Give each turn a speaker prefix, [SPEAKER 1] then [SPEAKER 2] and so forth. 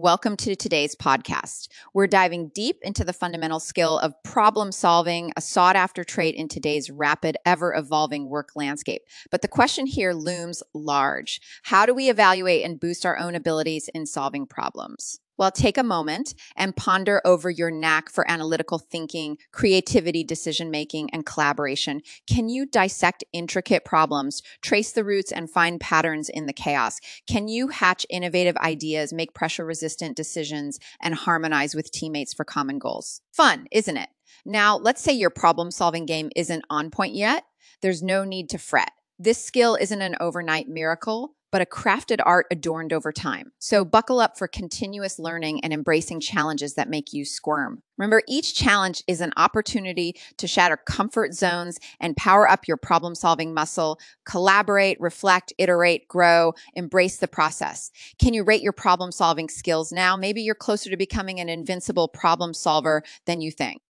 [SPEAKER 1] Welcome to today's podcast. We're diving deep into the fundamental skill of problem solving, a sought after trait in today's rapid, ever evolving work landscape. But the question here looms large How do we evaluate and boost our own abilities in solving problems? Well, take a moment and ponder over your knack for analytical thinking, creativity, decision making, and collaboration. Can you dissect intricate problems, trace the roots, and find patterns in the chaos? Can you hatch innovative ideas, make pressure resistant decisions, and harmonize with teammates for common goals? Fun, isn't it? Now, let's say your problem solving game isn't on point yet. There's no need to fret. This skill isn't an overnight miracle but a crafted art adorned over time. So buckle up for continuous learning and embracing challenges that make you squirm. Remember, each challenge is an opportunity to shatter comfort zones and power up your problem solving muscle. Collaborate, reflect, iterate, grow, embrace the process. Can you rate your problem solving skills now? Maybe you're closer to becoming an invincible problem solver than you think.